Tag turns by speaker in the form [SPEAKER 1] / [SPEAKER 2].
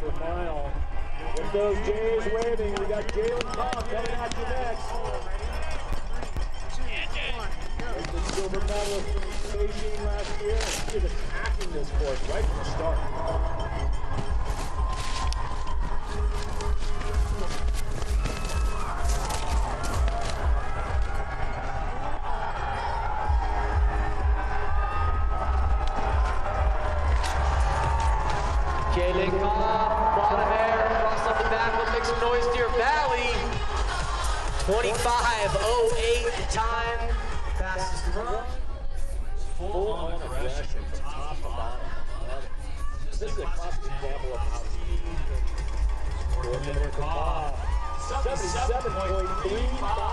[SPEAKER 1] November final. With those Jays waving, we got Jaelin Kauf coming at you next. There's the silver from Beijing last year. He is attacking this course right from the start.
[SPEAKER 2] Jaelin Kauf, bottom cross up the back, will make some noise, Deer Valley. 25.08 time. Fastest run.
[SPEAKER 1] Full on aggression from top to bottom. This is a classic example of how can Kauf. 77.35